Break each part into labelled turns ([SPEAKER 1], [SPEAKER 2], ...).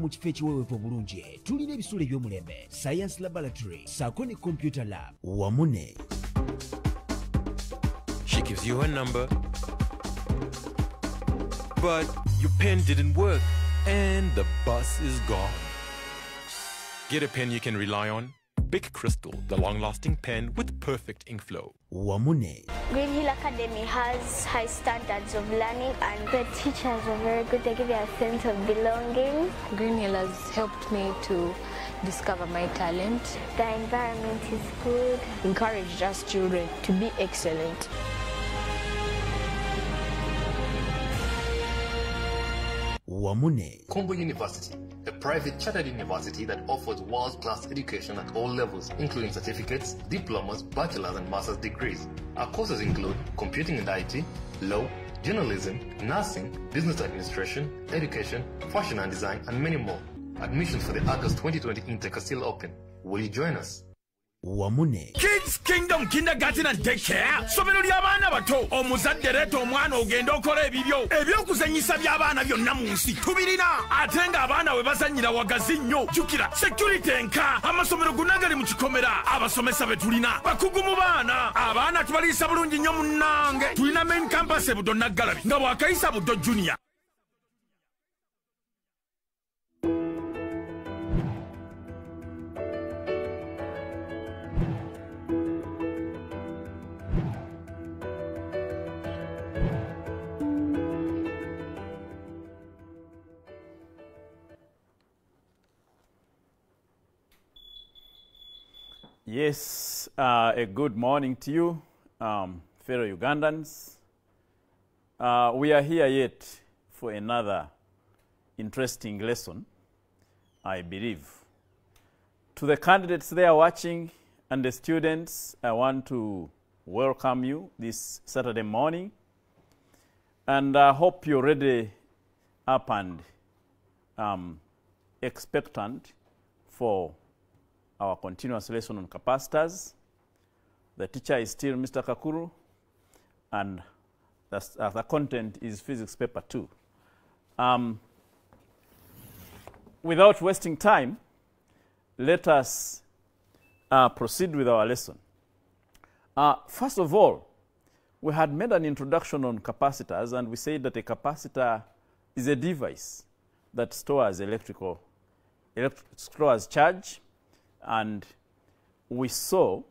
[SPEAKER 1] mu kifo ekiweweevu obulungi tulina ebisuula eby'omulembe science laboratory saako ne computer lab
[SPEAKER 2] She gives you her number, but your pen didn't work and the bus is gone. Get a pen you can rely on. Bic Crystal, the long lasting pen with perfect ink flow.
[SPEAKER 1] wamu ne
[SPEAKER 3] Green Hill Academy has high standards of learning and the teachers are very good. They give you a sense of belonging.
[SPEAKER 4] Green Hill has helped me to discover my talent,
[SPEAKER 3] The environment is good.
[SPEAKER 4] encouraged us children to be excellent.
[SPEAKER 1] wamu ne
[SPEAKER 5] University, a private chartered university that offers world-class education at all levels, including certificates, diplomas, bachelor's and master's degrees. Our courses include computing and IT, law, journalism, nursing, business administration, education, fashion and design, and many more. Admissions for the August 2020 intake are still open. Will you join us?
[SPEAKER 1] Wamu ne
[SPEAKER 6] kids kingdom kindergarten and daycare. Somero ly'abaana bato. Omuzadde leeta omwana ogende okola ebibyo. Ebyokuzanyisa by'abaana byonna mu nsi. Tubirina. Ate ng'abaana we bazanyira wagazi nnyo. Jjukira security enka. Amasomero gonna gali mu kikomera. Abasomesa be tulina. Bakugu mu baana. Abaana tubaliisa bulungi nnyo munnange tulina main campus e budo naggalabi nga bwakayisa budo junior
[SPEAKER 7] Yes, uh, a good morning to you, um, fellow Ugandans. Uh, we are here yet for another interesting lesson, I believe. To the candidates there watching and the students, I want to welcome you this Saturday morning. And I hope you're ready up and um, expectant for our continuous lesson on capacitors. The teacher is still Mr. Kakuru, and the, uh, the content is physics paper two. Um, without wasting time, let us uh, proceed with our lesson. Uh, first of all, we had made an introduction on capacitors, and we said that a capacitor is a device that stores electrical, elect- stores charge and we saw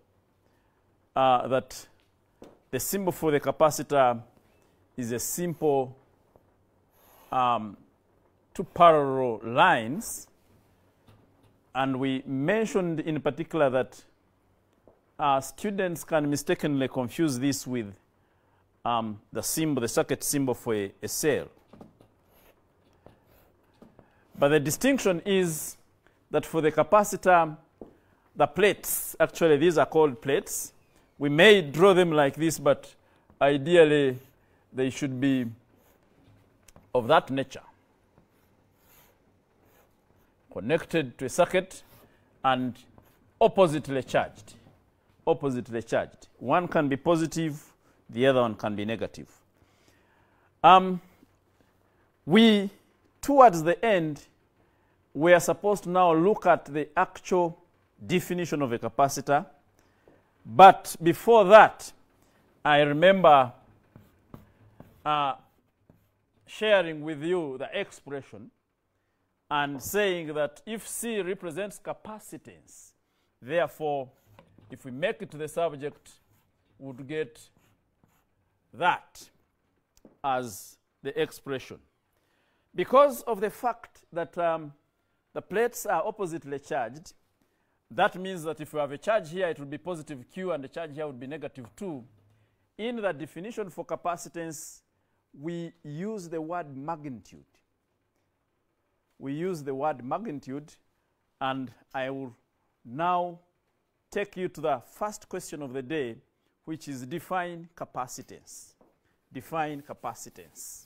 [SPEAKER 7] uh, that the symbol for the capacitor is a simple um, two parallel lines and we mentioned in particular that uh, students can mistakenly confuse this with um, the symbol, the circuit symbol for a, a cell. But the distinction is that for the capacitor, the plates, actually these are called plates. We may draw them like this, but ideally they should be of that nature. Connected to a circuit and oppositely charged. Oppositely charged. One can be positive, the other one can be negative. Um, we, towards the end, we are supposed to now look at the actual definition of a capacitor. But before that, I remember uh, sharing with you the expression and saying that if C represents capacitance, therefore, if we make it to the subject, would get that as the expression. Because of the fact that um, the plates are oppositely charged, that means that if you have a charge here, it will be positive Q and the charge here would be negative 2. In the definition for capacitance, we use the word magnitude. We use the word magnitude, and I will now take you to the first question of the day, which is define capacitance. Define capacitance.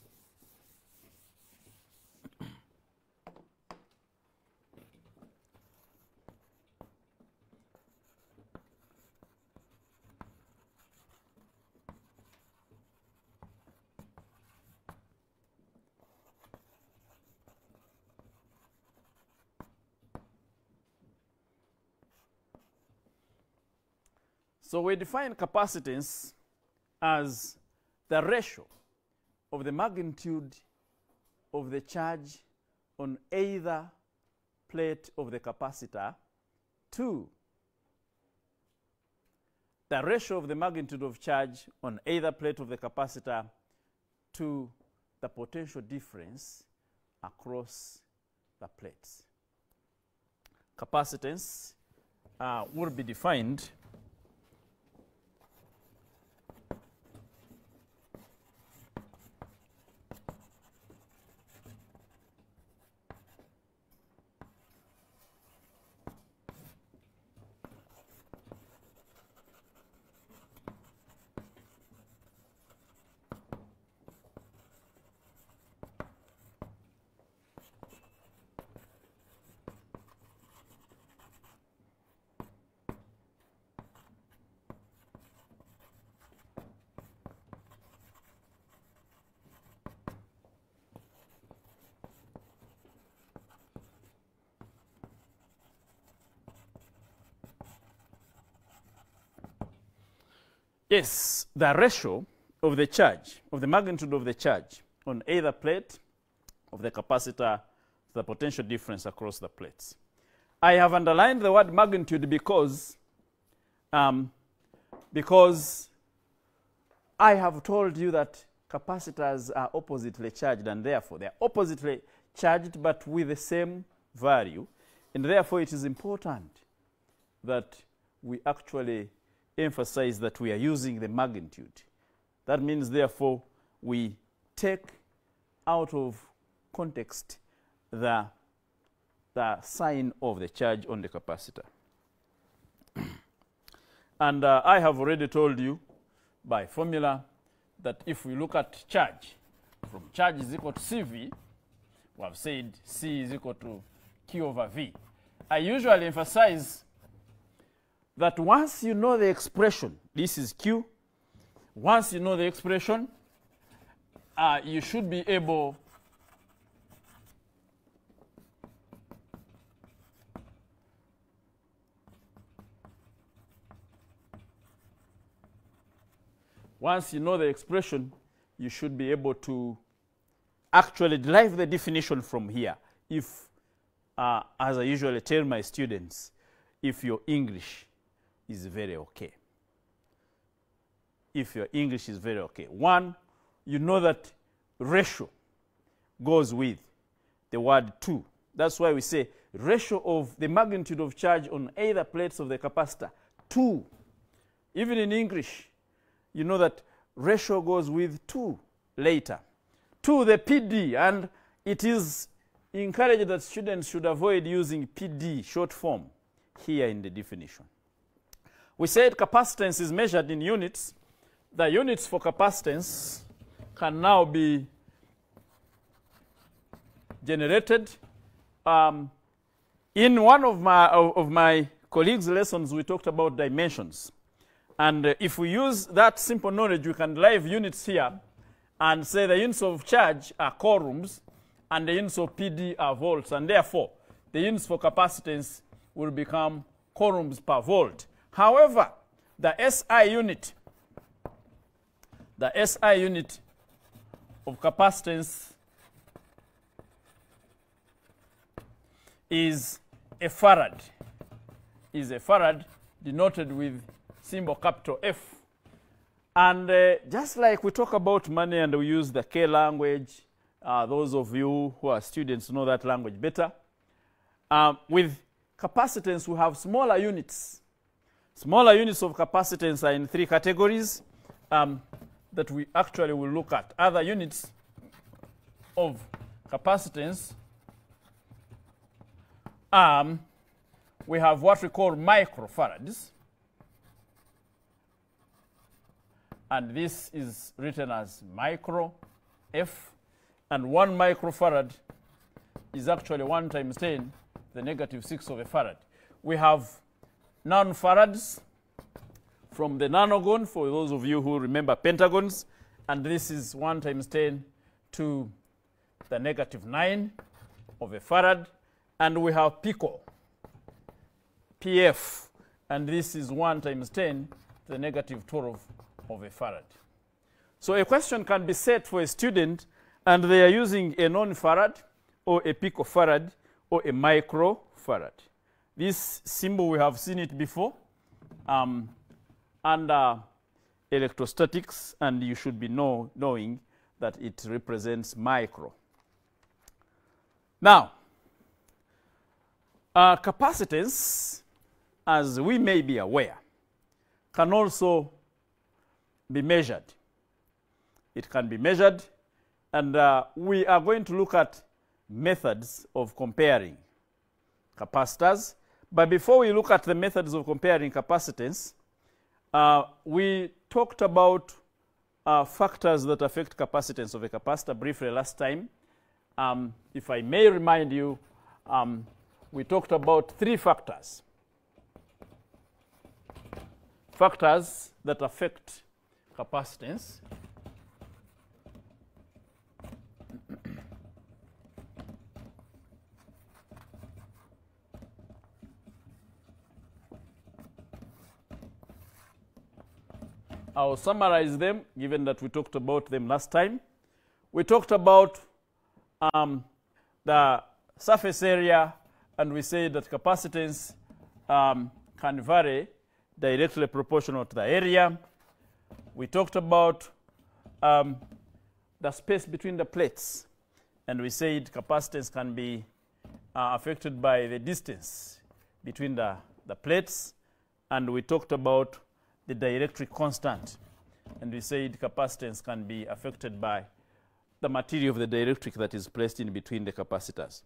[SPEAKER 7] So we define capacitance as the ratio of the magnitude of the charge on either plate of the capacitor to the ratio of the magnitude of charge on either plate of the capacitor to the potential difference across the plates. Capacitance uh, will be defined Yes, the ratio of the charge, of the magnitude of the charge on either plate of the capacitor to the potential difference across the plates. I have underlined the word magnitude because, um, because I have told you that capacitors are oppositely charged and therefore they are oppositely charged but with the same value and therefore it is important that we actually emphasize that we are using the magnitude. That means, therefore, we take out of context the, the sign of the charge on the capacitor. and uh, I have already told you by formula that if we look at charge, from charge is equal to CV, we have said C is equal to Q over V. I usually emphasize that once you know the expression, this is Q, once you know the expression, uh, you should be able once you know the expression, you should be able to actually derive the definition from here. If, uh, as I usually tell my students, if your English is very okay. If your English is very okay. One, you know that ratio goes with the word two. That's why we say ratio of the magnitude of charge on either plates of the capacitor, two. Even in English, you know that ratio goes with two later. Two, the PD, and it is encouraged that students should avoid using PD, short form, here in the definition. We said capacitance is measured in units. The units for capacitance can now be generated. Um, in one of my, of, of, my colleagues' lessons, we talked about dimensions. And uh, if we use that simple knowledge, we can derive units here and say the units of charge are coulombs and the units of PD are volts. And therefore, the units for capacitance will become coulombs per volt. However, the SI unit, the SI unit of capacitance is a farad, is a farad denoted with symbol capital F. And uh, just like we talk about money and we use the K language, uh, those of you who are students know that language better. Um, with capacitance, we have smaller units Smaller units of capacitance are in three categories um, that we actually will look at. Other units of capacitance, um, we have what we call microfarads. And this is written as micro F. And one microfarad is actually 1 times 10, the negative 6 of a farad. We have nanofarads from the nanogon, for those of you who remember pentagons. And this is 1 times 10 to the negative 9 of a farad. And we have pico, PF, and this is 1 times 10 to the negative 12 of a farad. So a question can be set for a student and they are using a nanofarad or a picofarad or a microfarad. This symbol, we have seen it before um, under electrostatics and you should be know, knowing that it represents micro. Now, uh, capacitance, as we may be aware, can also be measured. It can be measured, and uh, we are going to look at methods of comparing capacitors. But before we look at the methods of comparing capacitance, uh, we talked about uh, factors that affect capacitance of a capacitor briefly last time. Um, if I may remind you, um, we talked about three factors. Factors that affect capacitance. I'll summarize them given that we talked about them last time. We talked about um, the surface area and we said that capacitance um, can vary directly proportional to the area. We talked about um, the space between the plates and we said capacitance can be uh, affected by the distance between the, the plates and we talked about the dielectric constant. And we said capacitance can be affected by the material of the dielectric that is placed in between the capacitors.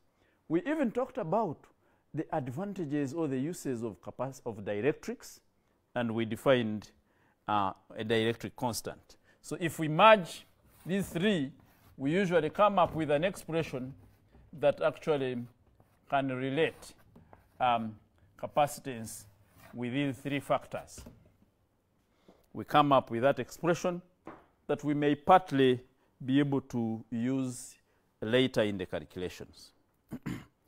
[SPEAKER 7] We even talked about the advantages or the uses of, of dielectrics, and we defined uh, a dielectric constant. So if we merge these three, we usually come up with an expression that actually can relate um, capacitance with these three factors we come up with that expression that we may partly be able to use later in the calculations.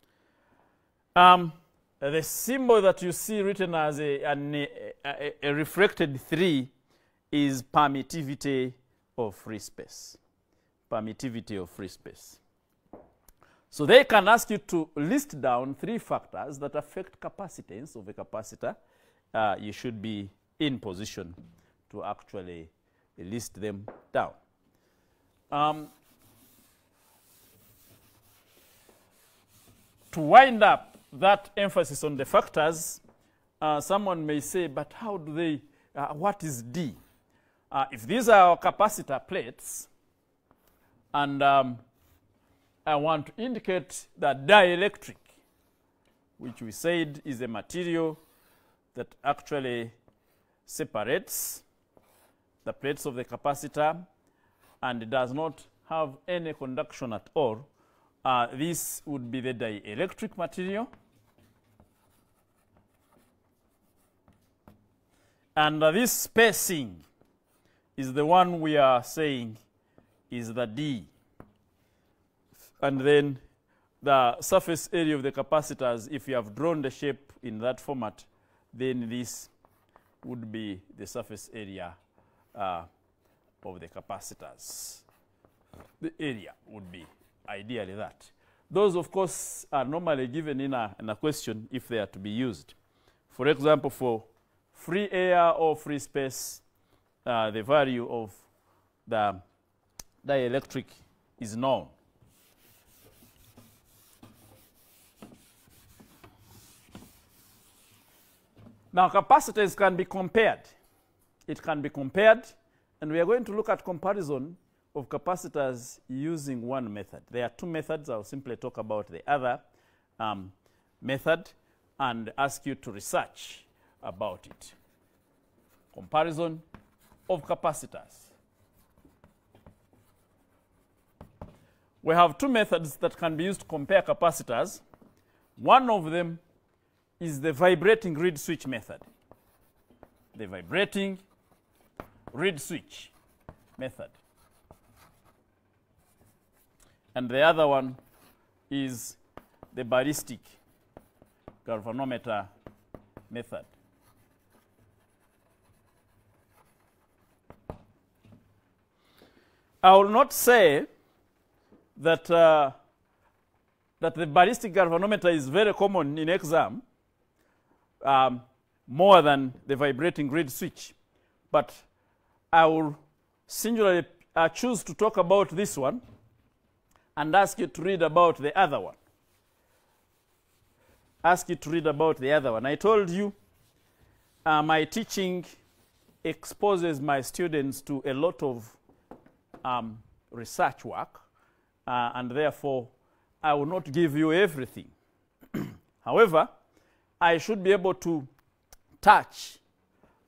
[SPEAKER 7] um, the symbol that you see written as a, an, a, a, refracted 3 is permittivity of free space. Permittivity of free space. So they can ask you to list down three factors that affect capacitance of a capacitor. Uh, you should be in position to actually list them down. Um, to wind up that emphasis on the factors, uh, someone may say, but how do they, uh, what is D? Uh, if these are our capacitor plates, and um, I want to indicate that dielectric, which we said is a material that actually separates the plates of the capacitor and does not have any conduction at all, uh, this would be the dielectric material. And uh, this spacing is the one we are saying is the D. And then the surface area of the capacitors, if you have drawn the shape in that format, then this would be the surface area uh, of the capacitors. The area would be ideally that. Those, of course, are normally given in a, in a question if they are to be used. For example, for free air or free space, uh, the value of the dielectric is known. Now, capacitors can be compared. It can be compared, and we are going to look at comparison of capacitors using one method. There are two methods. I'll simply talk about the other um, method and ask you to research about it. Comparison of capacitors. We have two methods that can be used to compare capacitors. One of them is the vibrating reed switch method. The vibrating reed switch method. And the other one is the ballistic galvanometer method. I will not say that, uh, that the ballistic galvanometer is very common in exam, um, more than the vibrating grid switch. But I will singularly uh, choose to talk about this one and ask you to read about the other one. Ask you to read about the other one. I told you uh, my teaching exposes my students to a lot of um, research work, uh, and therefore I will not give you everything. However, I should be able to touch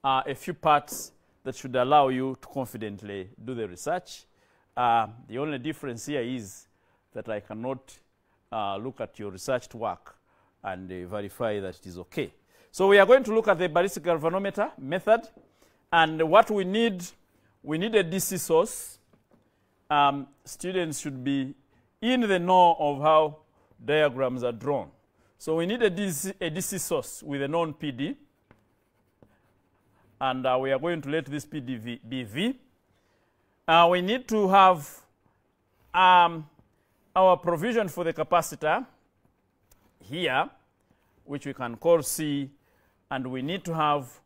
[SPEAKER 7] uh, a few parts that should allow you to confidently do the research. Uh, the only difference here is that I cannot uh, look at your researched work and uh, verify that it is okay. So we are going to look at the ballistic galvanometer method, and what we need, we need a DC source. Um, students should be in the know of how diagrams are drawn. So we need a DC, a DC source with a known PD, and uh, we are going to let this PD be V. Uh, we need to have um, our provision for the capacitor here, which we can call C, and we need to have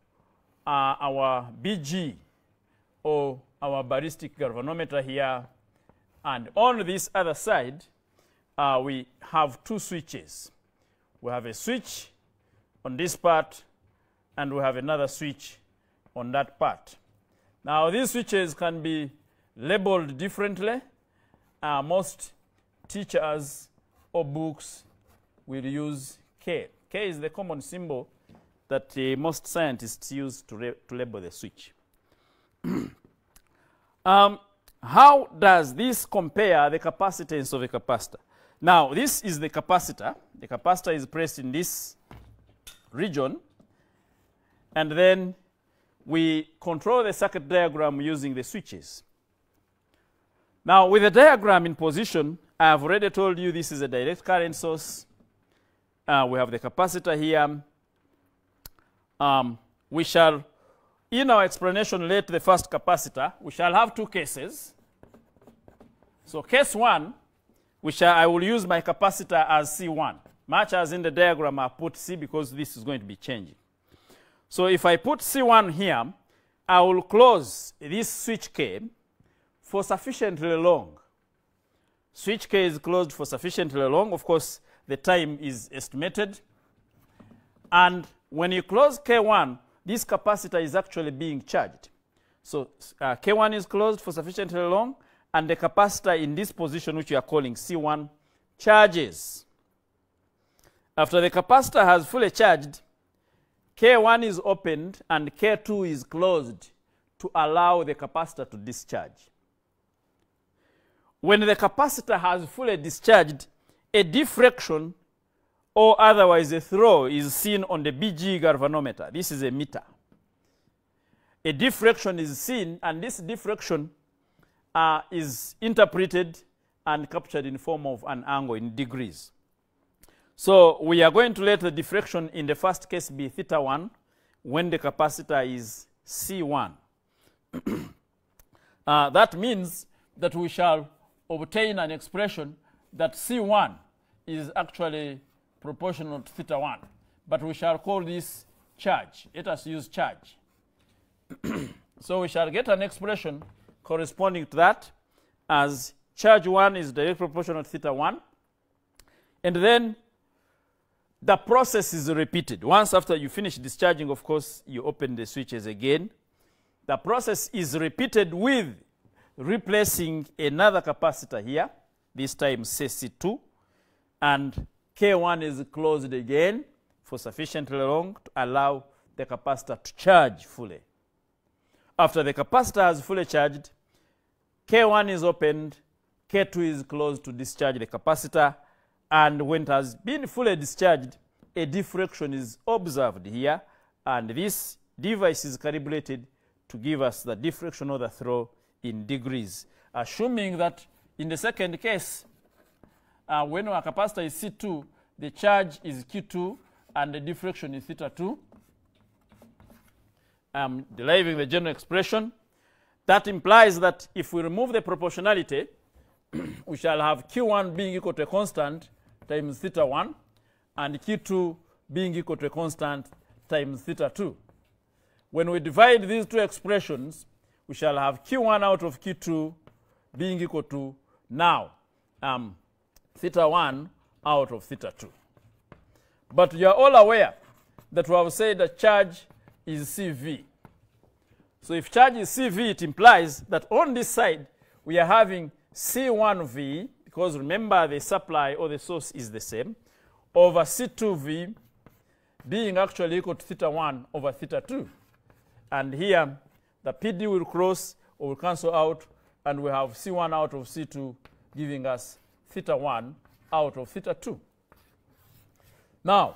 [SPEAKER 7] uh, our BG or our ballistic galvanometer here. And on this other side, uh, we have two switches. We have a switch on this part, and we have another switch on that part. Now, these switches can be labeled differently. Uh, most teachers or books will use K. K is the common symbol that uh, most scientists use to, to label the switch. um, how does this compare the capacitance of a capacitor? Now, this is the capacitor. The capacitor is placed in this region, and then we control the circuit diagram using the switches. Now, with the diagram in position, I have already told you this is a direct current source. Uh, we have the capacitor here. Um, we shall, in our explanation, let the first capacitor, we shall have two cases. So case one, shall, I will use my capacitor as C1, much as in the diagram I put C because this is going to be changing. So if I put C1 here, I will close this switch K for sufficiently long. Switch K is closed for sufficiently long. Of course, the time is estimated. And when you close K1, this capacitor is actually being charged. So uh, K1 is closed for sufficiently long, and the capacitor in this position, which we are calling C1, charges. After the capacitor has fully charged, K1 is opened and K2 is closed to allow the capacitor to discharge. When the capacitor has fully discharged, a diffraction or otherwise a throw is seen on the BG galvanometer. This is a meter. A diffraction is seen, and this diffraction uh, is interpreted and captured in form of an angle in degrees. So we are going to let the diffraction in the first case be theta 1 when the capacitor is C1. uh, that means that we shall obtain an expression that C1 is actually proportional to theta 1. But we shall call this charge. Let us use charge. so we shall get an expression corresponding to that as charge 1 is directly proportional to theta 1. And then the process is repeated. Once after you finish discharging, of course, you open the switches again. The process is repeated with replacing another capacitor here, this time CC2, and K1 is closed again for sufficiently long to allow the capacitor to charge fully. After the capacitor has fully charged, K1 is opened, K2 is closed to discharge the capacitor, and when it has been fully discharged, a diffraction is observed here, and this device is calibrated to give us the diffraction of the throw in degrees, assuming that in the second case, uh, when our capacitor is C2, the charge is Q2 and the diffraction is theta 2. I'm deriving the general expression. That implies that if we remove the proportionality, we shall have Q1 being equal to a constant times theta 1 and Q2 being equal to a constant times theta 2. When we divide these two expressions, we shall have Q1 out of Q2 being equal to now um, theta 1 out of theta 2. But you are all aware that we have said that charge is CV. So if charge is CV, it implies that on this side, we are having C1V, because remember the supply or the source is the same, over C2V being actually equal to theta 1 over theta 2. And here, the PD will cross or will cancel out, and we have C1 out of C2 giving us theta 1 out of theta 2. Now,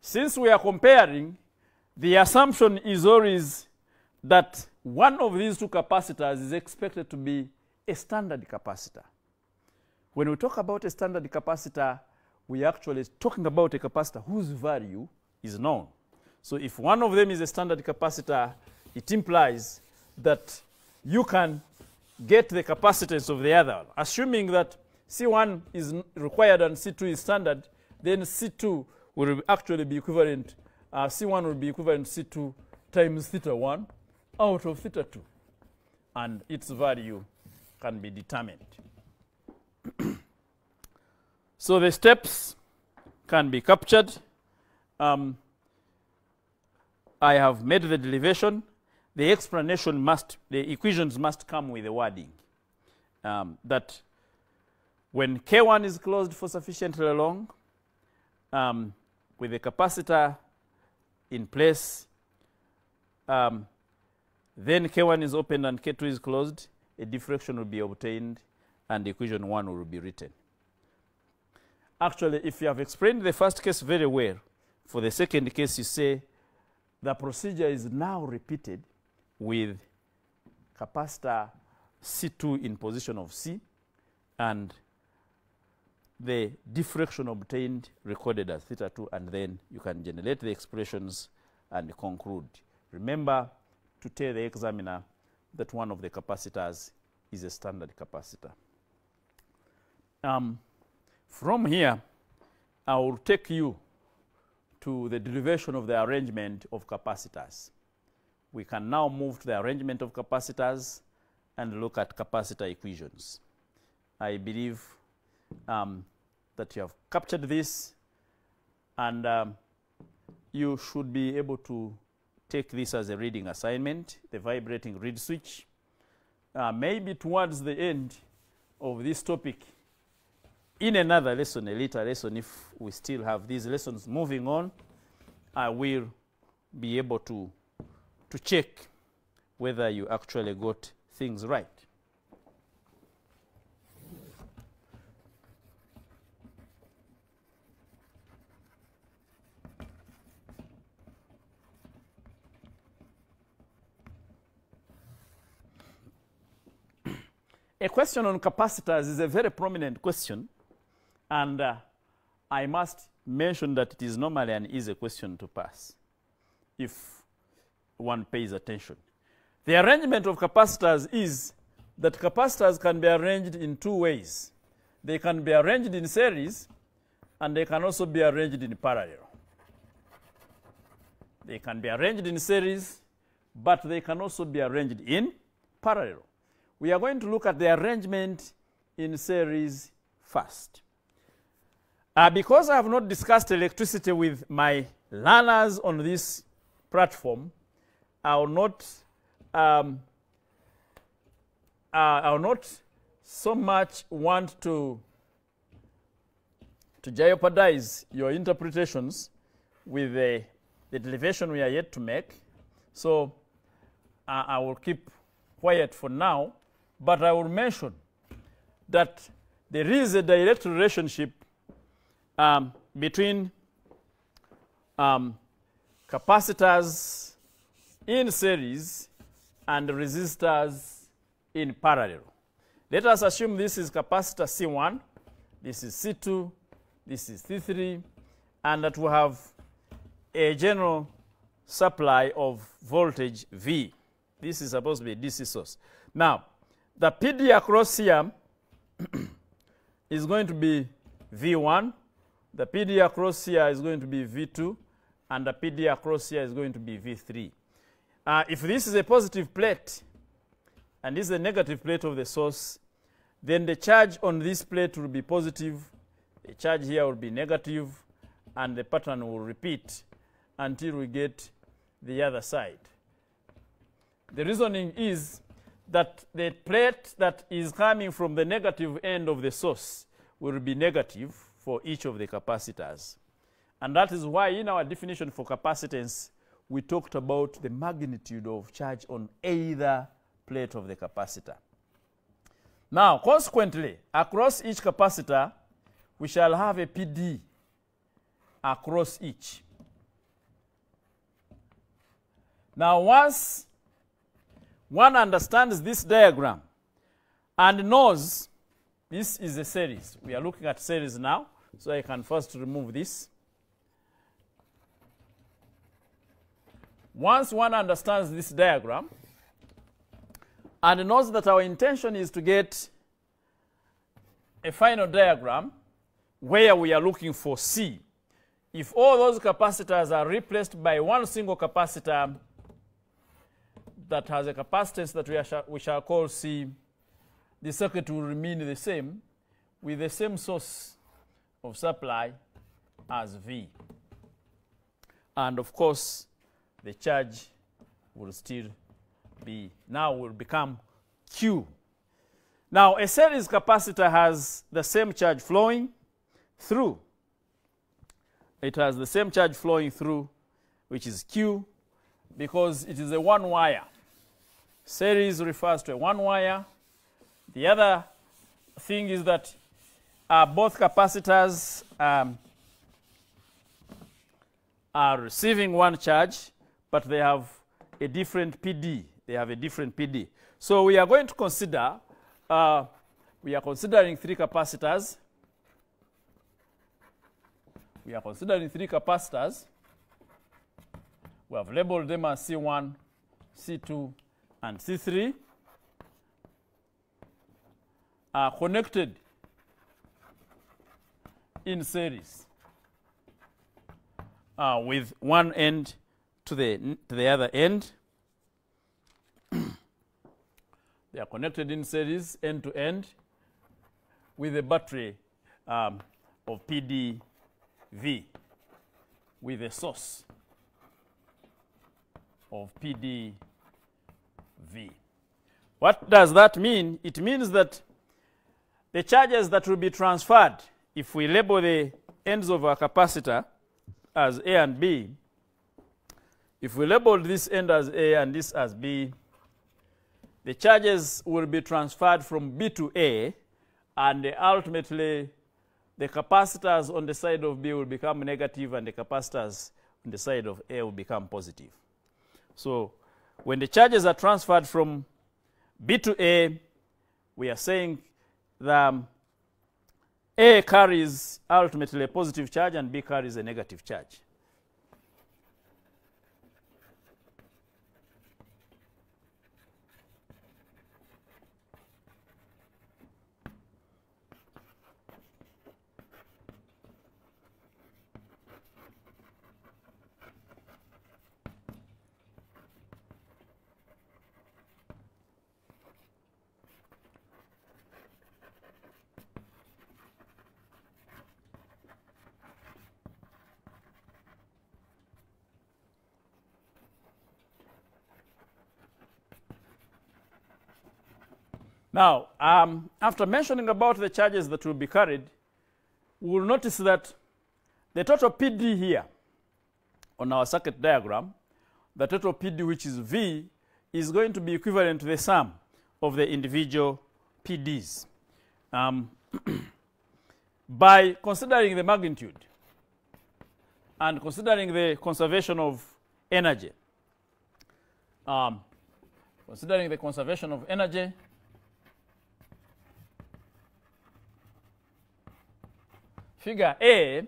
[SPEAKER 7] since we are comparing, the assumption is always that one of these two capacitors is expected to be a standard capacitor. When we talk about a standard capacitor, we are actually talking about a capacitor whose value is known. So if one of them is a standard capacitor, it implies that you can get the capacitance of the other. Assuming that C1 is required and C2 is standard, then C2 will actually be equivalent, uh, C1 will be equivalent to C2 times theta 1 out of theta 2. And its value can be determined. so the steps can be captured. Um, I have made the derivation. The explanation must, the equations must come with the wording um, that when K1 is closed for sufficiently long, um, with the capacitor in place, um, then K1 is opened and K2 is closed, a diffraction will be obtained and equation 1 will be written. Actually, if you have explained the first case very well, for the second case, you say the procedure is now repeated with capacitor C2 in position of C and the diffraction obtained recorded as theta 2 and then you can generate the expressions and conclude. Remember to tell the examiner that one of the capacitors is a standard capacitor. Um, from here, I will take you to the derivation of the arrangement of capacitors. We can now move to the arrangement of capacitors and look at capacitor equations. I believe um, that you have captured this and um, you should be able to take this as a reading assignment, the vibrating reed switch. Uh, maybe towards the end of this topic, in another lesson, a later lesson, if we still have these lessons moving on, I will be able to, to check whether you actually got things right. A question on capacitors is a very prominent question, and uh, I must mention that it is normally an easy question to pass if one pays attention. The arrangement of capacitors is that capacitors can be arranged in two ways. They can be arranged in series, and they can also be arranged in parallel. They can be arranged in series, but they can also be arranged in parallel. We are going to look at the arrangement in series first. Uh, because I have not discussed electricity with my learners on this platform, I will not, um, uh, I will not so much want to, to jeopardize your interpretations with the, the derivation we are yet to make. So uh, I will keep quiet for now, but I will mention that there is a direct relationship um, between um, capacitors in series and resistors in parallel. Let us assume this is capacitor C1, this is C2, this is C3, and that we have a general supply of voltage V. This is supposed to be a DC source. Now, the PD across here is going to be V1. The PD across here is going to be V2. And the PD across here is going to be V3. Uh, if this is a positive plate, and this is a negative plate of the source, then the charge on this plate will be positive, the charge here will be negative, and the pattern will repeat until we get the other side. The reasoning is that the plate that is coming from the negative end of the source will be negative for each of the capacitors. And that is why in our definition for capacitance, we talked about the magnitude of charge on either plate of the capacitor. Now, consequently, across each capacitor, we shall have a PD across each. Now, once one understands this diagram and knows this is a series, we are looking at series now, so I can first remove this. Once one understands this diagram and knows that our intention is to get a final diagram where we are looking for C, if all those capacitors are replaced by one single capacitor that has a capacitance that we, are, we shall call C, the circuit will remain the same with the same source of supply as V. And of course, the charge will still be, now will become Q. Now, a series capacitor has the same charge flowing through. It has the same charge flowing through, which is Q, because it is a one wire. Series refers to a one wire. The other thing is that uh, both capacitors um, are receiving one charge, but they have a different PD. They have a different PD. So we are going to consider, uh, we are considering three capacitors. We are considering three capacitors. We have labeled them as C1, C2, and C3 are connected in series uh, with one end to the, to the other end. they are connected in series end to end with a battery um, of PDV with a source of PDV. What does that mean? It means that the charges that will be transferred, if we label the ends of our capacitor as A and B, if we label this end as A and this as B, the charges will be transferred from B to A, and ultimately the capacitors on the side of B will become negative, and the capacitors on the side of A will become positive. So when the charges are transferred from B to A, we are saying the um, A carries ultimately a positive charge and B carries a negative charge. Now, um, after mentioning about the charges that will be carried, we will notice that the total PD here on our circuit diagram, the total PD, which is V, is going to be equivalent to the sum of the individual PDs. Um, by considering the magnitude and considering the conservation of energy, um, considering the conservation of energy, figure A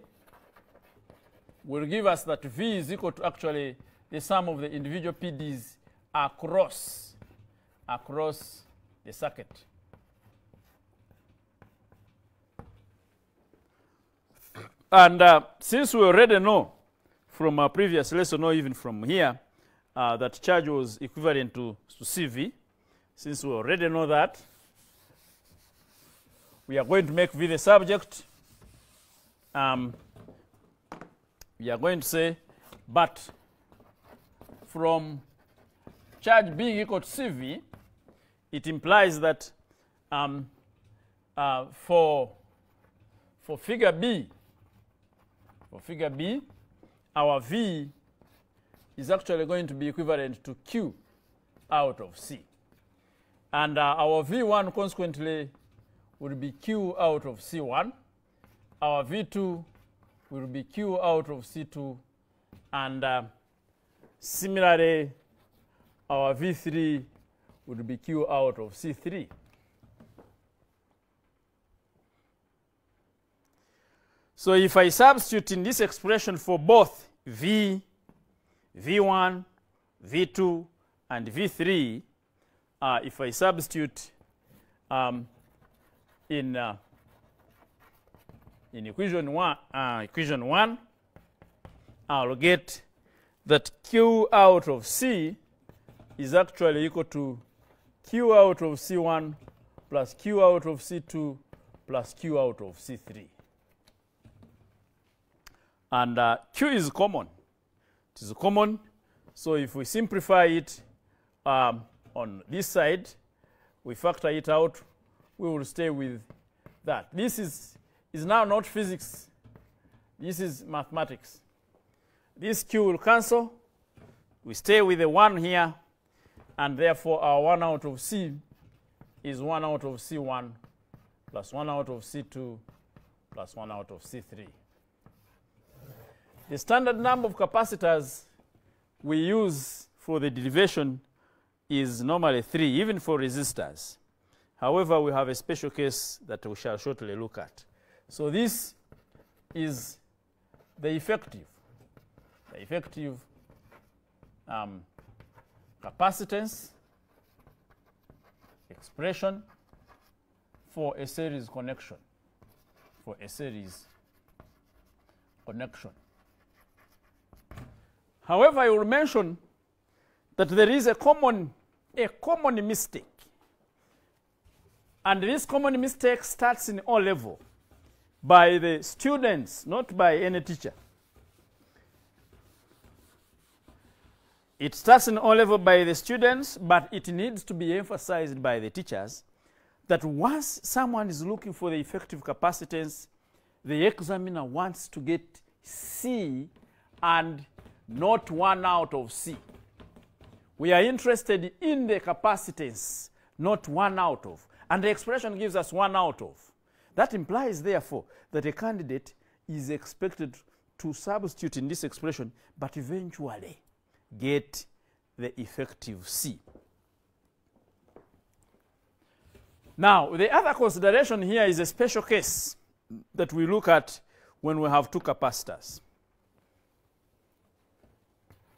[SPEAKER 7] will give us that V is equal to actually the sum of the individual PDs across across the circuit. And uh, since we already know from our previous lesson, or even from here, uh, that charge was equivalent to, to CV, since we already know that, we are going to make V the subject. Um, we are going to say, but from charge being equal to CV, it implies that um, uh, for, for figure B, for figure B, our V is actually going to be equivalent to Q out of C. And uh, our V1 consequently will be Q out of C1. Our V2 will be Q out of C2. And uh, similarly, our V3 would be Q out of C3. So if I substitute in this expression for both V, V1, V2, and V3, uh, if I substitute um, in, uh, in equation one, uh, equation one, I'll get that Q out of C is actually equal to Q out of C1 plus Q out of C2 plus Q out of C3. And uh, Q is common. It is common. So if we simplify it um, on this side, we factor it out, we will stay with that. This is, is now not physics. This is mathematics. This Q will cancel. We stay with the 1 here, and therefore our 1 out of C is 1 out of C1 plus 1 out of C2 plus 1 out of C3. The standard number of capacitors we use for the derivation is normally 3, even for resistors. However, we have a special case that we shall shortly look at. So this is the effective, the effective um, capacitance expression for a series connection, for a series connection. However, I will mention that there is a common, a common mistake. And this common mistake starts in O level by the students, not by any teacher. It starts in O level by the students, but it needs to be emphasized by the teachers that once someone is looking for the effective capacitance, the examiner wants to get C and not one out of C. We are interested in the capacitance, not one out of. And the expression gives us one out of. That implies, therefore, that a candidate is expected to substitute in this expression, but eventually get the effective C. Now, the other consideration here is a special case that we look at when we have two capacitors.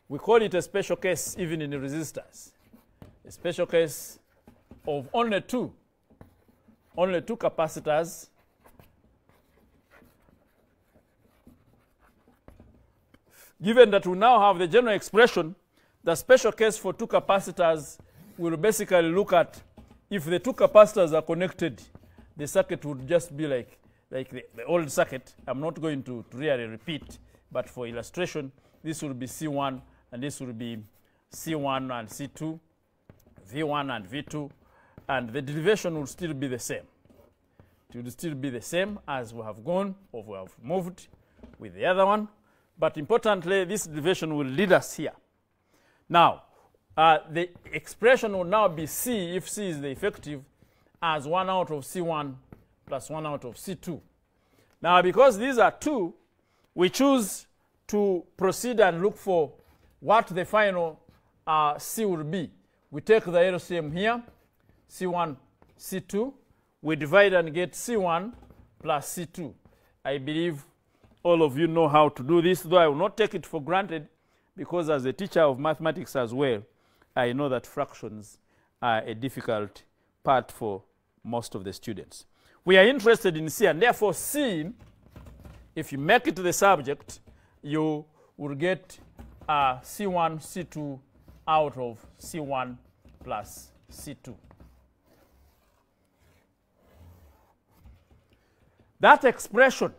[SPEAKER 7] We call it a special case even in resistors. A special case of only two, only two capacitors Given that we now have the general expression, the special case for two capacitors will basically look at if the two capacitors are connected, the circuit would just be like, like the, the old circuit. I'm not going to, to really repeat, but for illustration, this will be C1 and this will be C1 and C2, V1 and V2, and the derivation will still be the same. It will still be the same as we have gone or we have moved with the other one. But importantly, this derivation will lead us here. Now, uh, the expression will now be C, if C is the effective, as 1 out of C1 plus 1 out of C2. Now, because these are 2, we choose to proceed and look for what the final uh, C will be. We take the LCM here, C1, C2. We divide and get C1 plus C2. I believe all of you know how to do this, though I will not take it for granted because as a teacher of mathematics as well, I know that fractions are a difficult part for most of the students. We are interested in C, and therefore C, if you make it to the subject, you will get uh, C1, C2 out of C1 plus C2. That expression,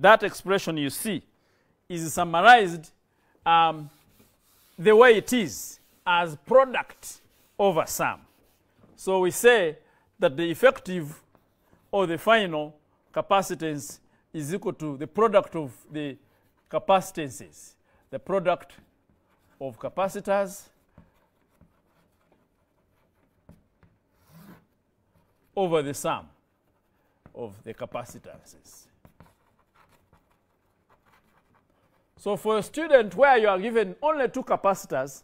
[SPEAKER 7] that expression you see, is summarized um, the way it is as product over sum. So we say that the effective or the final capacitance is equal to the product of the capacitances, the product of capacitors over the sum of the capacitances. So for a student where you are given only two capacitors,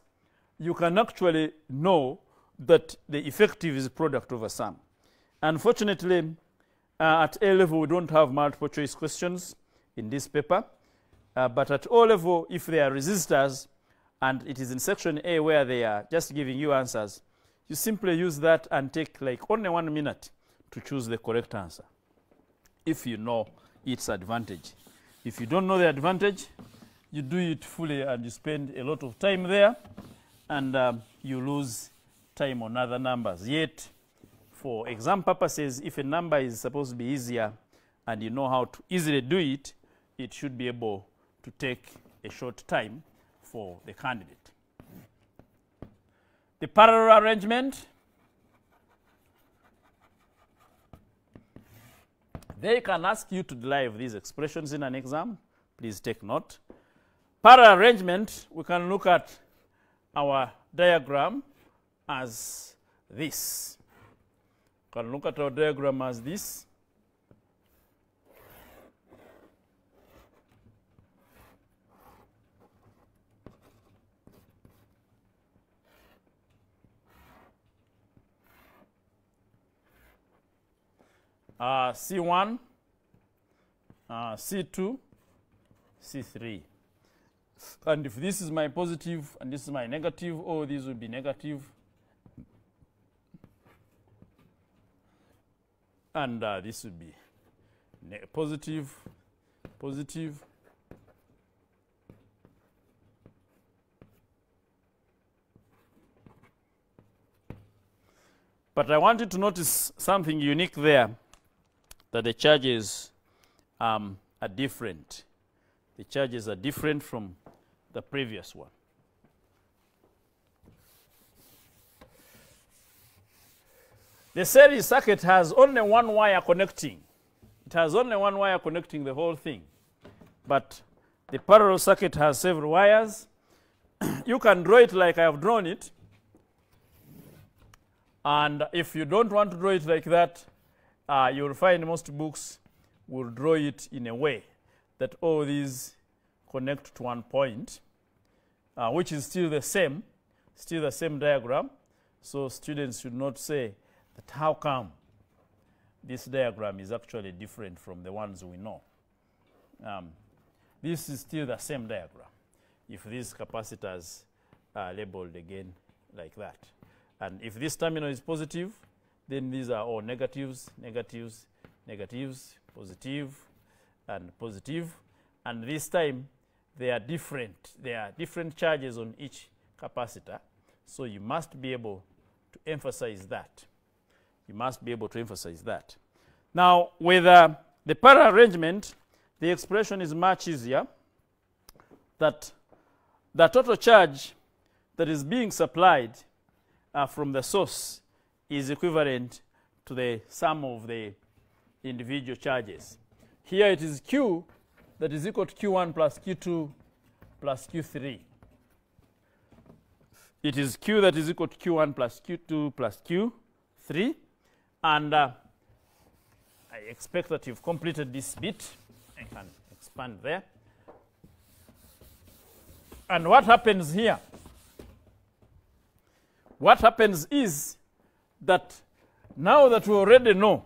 [SPEAKER 7] you can actually know that the effective is product over sum. Unfortunately, uh, at A level, we don't have multiple choice questions in this paper. Uh, but at O level, if they are resistors, and it is in section A where they are just giving you answers, you simply use that and take like only one minute to choose the correct answer if you know its advantage. If you don't know the advantage, you do it fully and you spend a lot of time there and um, you lose time on other numbers. Yet, for exam purposes, if a number is supposed to be easier and you know how to easily do it, it should be able to take a short time for the candidate. The parallel arrangement, they can ask you to derive these expressions in an exam. Please take note. Parallel arrangement, we can look at our diagram as this. We can look at our diagram as this. Uh, C1, uh, C2, C3. And if this is my positive and this is my negative, all these will be negative. And uh, this would be positive, positive. But I want you to notice something unique there that the charges um, are different. The charges are different from the previous one. The series circuit has only one wire connecting. It has only one wire connecting the whole thing. But the parallel circuit has several wires. you can draw it like I have drawn it. And if you don't want to draw it like that, uh, you'll find most books will draw it in a way that all these connect to one point, uh, which is still the same, still the same diagram. So students should not say that how come this diagram is actually different from the ones we know. Um, this is still the same diagram if these capacitors are labeled again like that. And if this terminal is positive, then these are all negatives, negatives, negatives, positive, and positive. And this time, they are different. There are different charges on each capacitor. So you must be able to emphasize that. You must be able to emphasize that. Now, with uh, the parallel arrangement, the expression is much easier. That the total charge that is being supplied uh, from the source is equivalent to the sum of the individual charges. Here it is Q that is equal to Q1 plus Q2 plus Q3. It is Q that is equal to Q1 plus Q2 plus Q3. And uh, I expect that you've completed this bit. I can expand there. And what happens here? What happens is that now that we already know,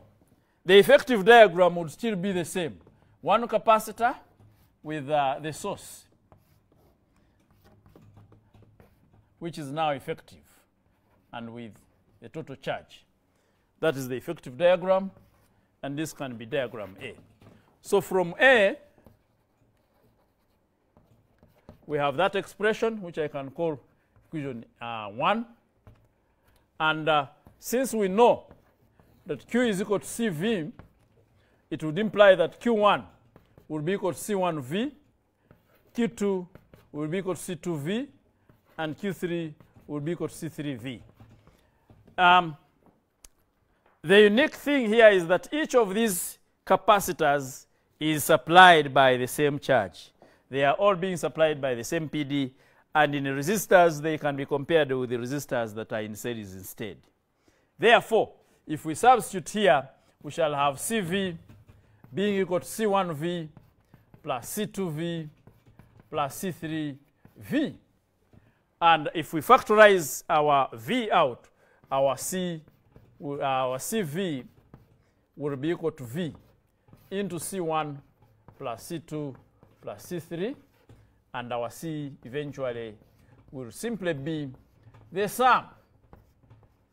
[SPEAKER 7] the effective diagram would still be the same. One capacitor with uh, the source. which is now effective and with the total charge. That is the effective diagram, and this can be diagram A. So from A, we have that expression, which I can call equation uh, 1. And uh, since we know that Q is equal to CV, it would imply that Q1 will be equal to C1V, Q2 will be equal to C2V, and Q3 will be equal to C3V. Um, the unique thing here is that each of these capacitors is supplied by the same charge. They are all being supplied by the same PD, and in resistors, they can be compared with the resistors that are in series instead. Therefore, if we substitute here, we shall have CV being equal to C1V plus C2V plus C3V. And if we factorize our V out, our C, our CV will be equal to V into C1 plus C2 plus C3, and our C eventually will simply be the sum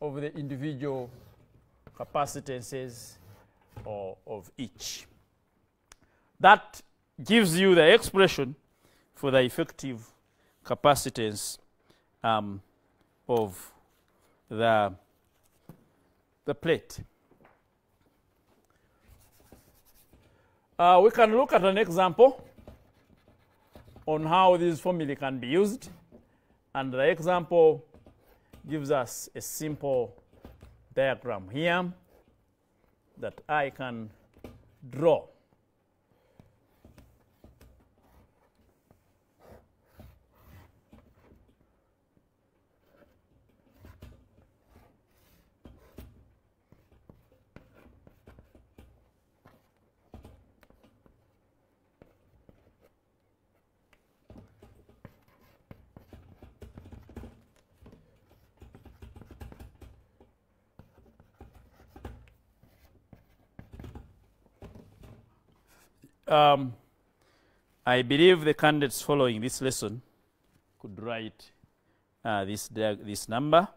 [SPEAKER 7] of the individual capacitances or of each. That gives you the expression for the effective capacitance um, of the, the plate. Uh, we can look at an example on how this formula can be used. And the example gives us a simple diagram here that I can draw. Um, I believe the candidates following this lesson could write uh, this, this number.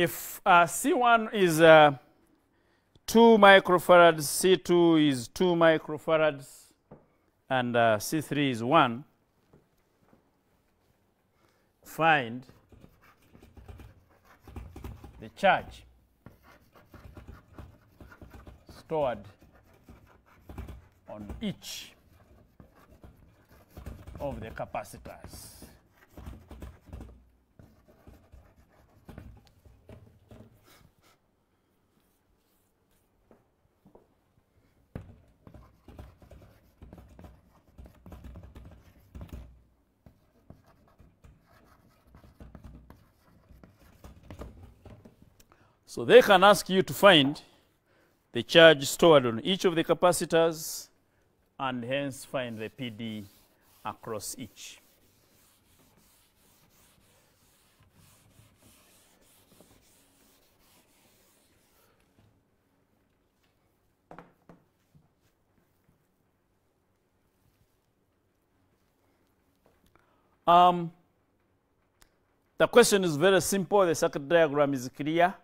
[SPEAKER 7] If uh, C1 is uh, 2 microfarads, C2 is 2 microfarads, and uh, C3 is 1, find the charge stored on each of the capacitors. So they can ask you to find the charge stored on each of the capacitors and hence find the PD across each. Um, the question is very simple. The circuit diagram is clear.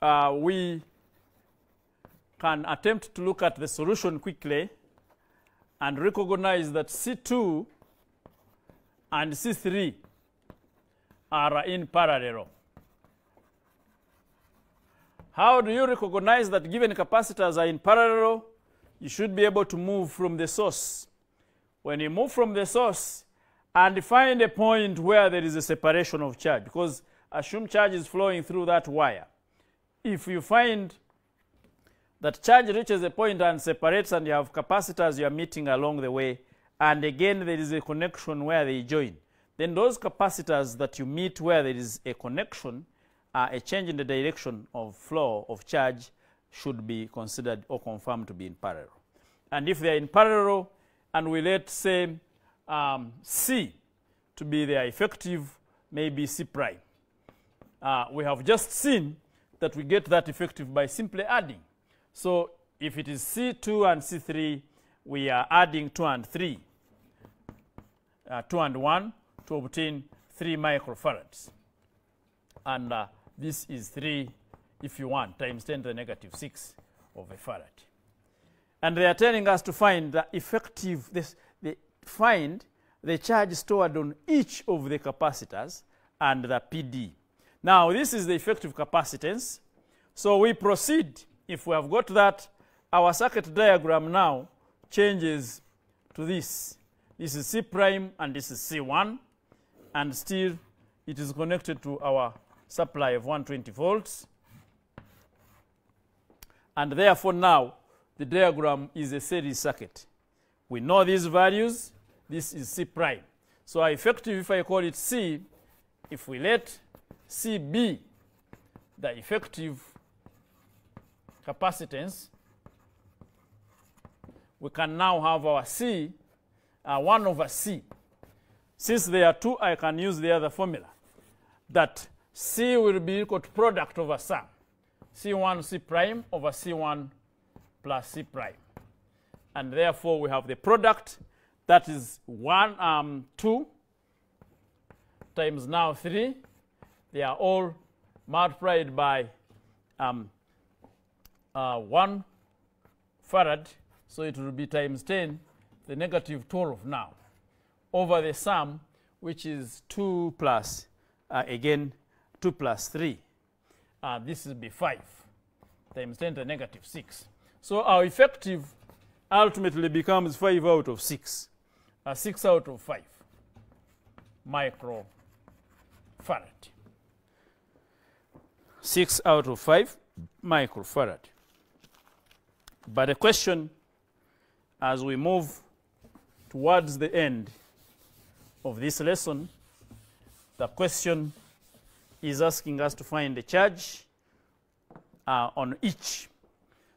[SPEAKER 7] Uh, we can attempt to look at the solution quickly and recognize that C2 and C3 are in parallel. How do you recognize that given capacitors are in parallel? You should be able to move from the source. When you move from the source and find a point where there is a separation of charge, because assume charge is flowing through that wire. If you find that charge reaches a point and separates and you have capacitors you are meeting along the way and again there is a connection where they join then those capacitors that you meet where there is a connection uh, a change in the direction of flow of charge should be considered or confirmed to be in parallel. And if they are in parallel and we let say um, c to be their effective maybe c prime. Uh, we have just seen that we get that effective by simply adding. So if it is C2 and C3, we are adding 2 and 3, uh, 2 and 1 to obtain 3 microfarads. And uh, this is 3, if you want, times 10 to the negative 6 of a farad. And they are telling us to find the effective, this, the, find the charge stored on each of the capacitors and the PD. Now, this is the effective capacitance. So we proceed. If we have got that, our circuit diagram now changes to this. This is C prime and this is C1. And still, it is connected to our supply of 120 volts. And therefore, now, the diagram is a series circuit. We know these values. This is C prime. So effective, if I call it C, if we let CB, the effective capacitance, we can now have our C, uh, 1 over C. Since there are two, I can use the other formula. That C will be equal to product over sum. C1 C prime over C1 plus C prime. And therefore, we have the product that is 1, um, 2 times now 3 they are all multiplied by um, uh, 1 farad, so it will be times 10, the negative 12 now, over the sum, which is 2 plus, uh, again, 2 plus 3. Uh, this will be 5 times 10 to the negative 6. So our effective ultimately becomes 5 out of 6, uh, 6 out of 5 microfarad. 6 out of 5 microfarad. But the question as we move towards the end of this lesson, the question is asking us to find the charge uh, on each.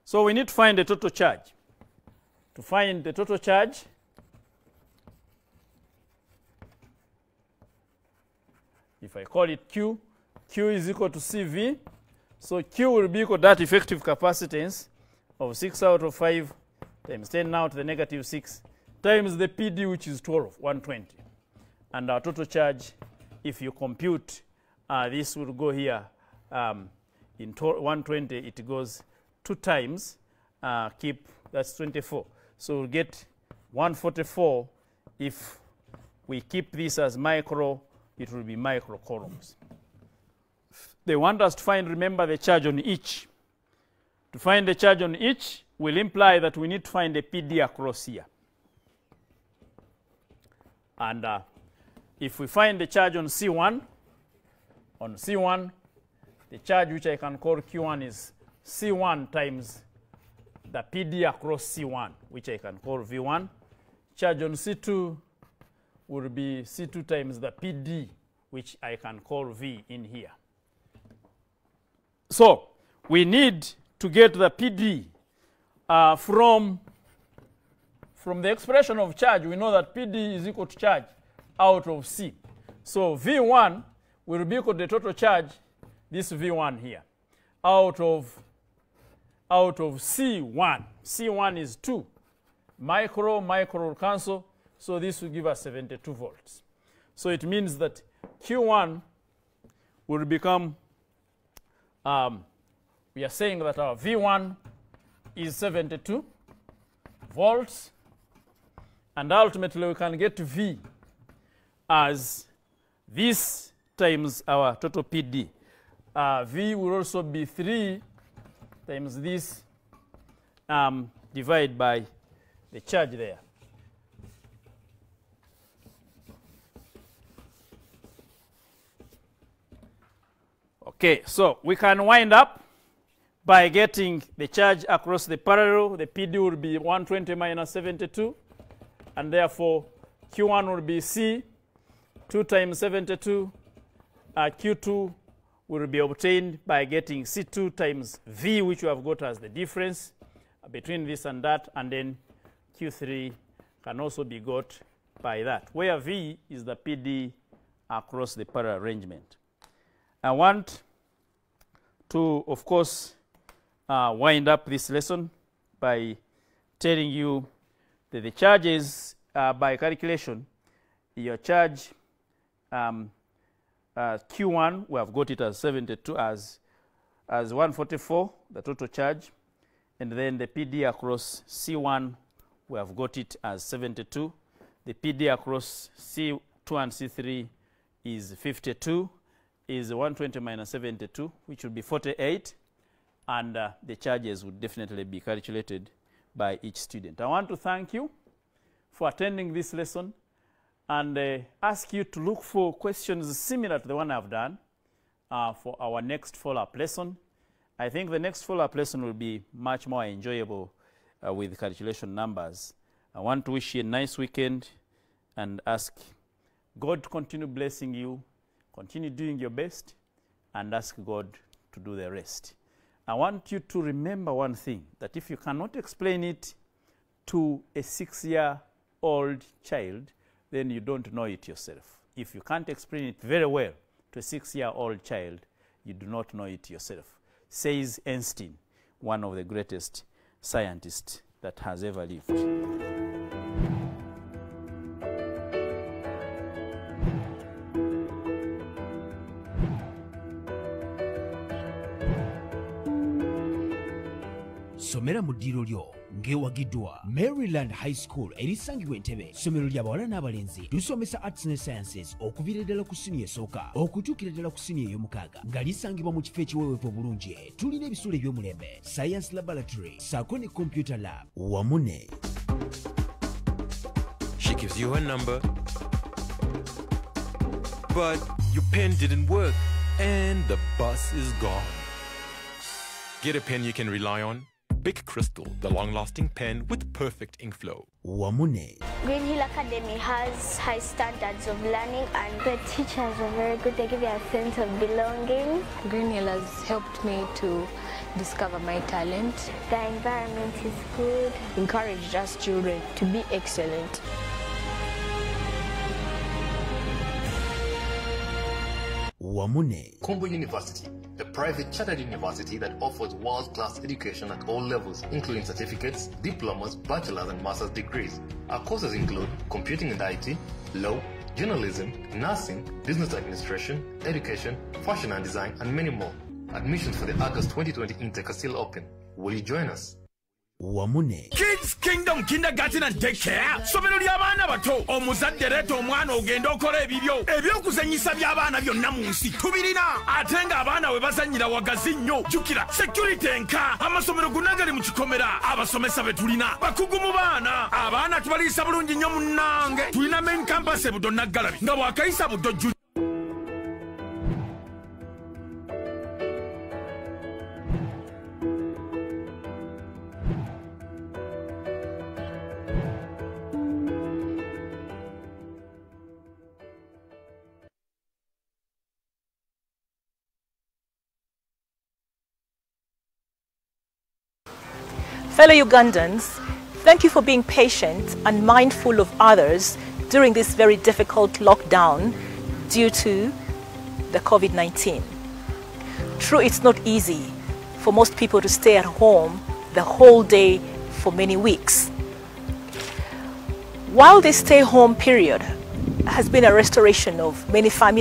[SPEAKER 7] So we need to find the total charge. To find the total charge, if I call it Q, Q is equal to CV. So Q will be equal to that effective capacitance of 6 out of 5 times 10 now to the negative 6 times the PD, which is 12, 120. And our total charge, if you compute, uh, this will go here um, in 120, it goes two times, uh, keep, that's 24. So we'll get 144 if we keep this as micro, it will be micro coulombs. They want us to find, remember, the charge on each. To find the charge on each will imply that we need to find a PD across here. And uh, if we find the charge on C1, on C1, the charge which I can call Q1 is C1 times the PD across C1, which I can call V1. Charge on C2 will be C2 times the PD, which I can call V in here. So we need to get the PD uh, from, from the expression of charge. We know that PD is equal to charge out of C. So V1 will be equal to the total charge, this V1 here, out of, out of C1. C1 is 2. Micro, micro will cancel, so this will give us 72 volts. So it means that Q1 will become um, we are saying that our V1 is 72 volts, and ultimately we can get V as this times our total PD. Uh, v will also be 3 times this um, divided by the charge there. Okay, so we can wind up by getting the charge across the parallel, the PD will be 120 minus 72, and therefore Q1 will be C, 2 times 72, uh, Q2 will be obtained by getting C2 times V, which we have got as the difference between this and that, and then Q3 can also be got by that, where V is the PD across the parallel arrangement. I want to, of course, uh, wind up this lesson by telling you that the charges uh, by calculation, your charge um, uh, Q1, we have got it as 72 as, as 144, the total charge. And then the PD across C1, we have got it as 72. The PD across C2 and C3 is 52, is 120 minus 72, which would be 48. And uh, the charges would definitely be calculated by each student. I want to thank you for attending this lesson and uh, ask you to look for questions similar to the one I've done uh, for our next follow-up lesson. I think the next follow-up lesson will be much more enjoyable uh, with calculation numbers. I want to wish you a nice weekend and ask God to continue blessing you, continue doing your best, and ask God to do the rest. I want you to remember one thing that if you cannot explain it to a six year old child, then you don't know it yourself. If you can't explain it very well to a six year old child, you do not know it yourself, says Einstein, one of the greatest scientists that has ever lived.
[SPEAKER 1] Somera mu ddiiro lyo ng'ewagiddwa maryland high school erisangibwa entebe ssomero ly'abawala n'abalenzi lusomesa arts ne sciences okuviira ddala ku siniya esooka okutuukira ddala ku siniya ey'omukaaga nga lisangibwa mu kifo ekiweweevu obulungi tulina ebisuula eby'omulembe science laboratory saako ne computer lab wamu ne
[SPEAKER 2] She gives you her number, but your pen didn't work and the bus is gone. Get a pen you can rely on. Bic Crystal, the long lasting pen with perfect ink flow.
[SPEAKER 1] wamu ne
[SPEAKER 3] Green Hill Academy has high standards of learning and the teachers are very good. They give you a sense of belonging.
[SPEAKER 4] Green Hill has helped me to discover my talent.
[SPEAKER 3] The environment is good.
[SPEAKER 8] encouraged us children to be excellent.
[SPEAKER 1] Wamu ne
[SPEAKER 5] University, a private chartered university that offers world-class education at all levels, including certificates, diplomas, bachelor's and master's degrees. Our courses include computing and IT, law, journalism, nursing, business administration, education, fashion and design, and many more. Admissions for the August 2020 intake are still open. Will you join us?
[SPEAKER 1] Wamu ne
[SPEAKER 6] kids kingdom kindergarten and daycare somero ly'abaana bato. Omuzadde leeta omwana ogende okola ebibyo. Ebyokuzanyisa by'abaana byonna mu nsi tubirina. Ate ng'abaana we bazanyira wagazi nnyo. Jjukira security enka. Amasomero gonna gali mu kikomera. Abasomesa be tulina. Bakugu mu baana. Abaana tubaliisa bulungi nnyo munnange tulina main campus e buddo naggalabi nga bwakayisa buddo
[SPEAKER 9] Fellow Ugandans, thank you for being patient and mindful of others during this very difficult lockdown due to the COVID 19. True, it's not easy for most people to stay at home the whole day for many weeks. While this stay home period has been a restoration of many families.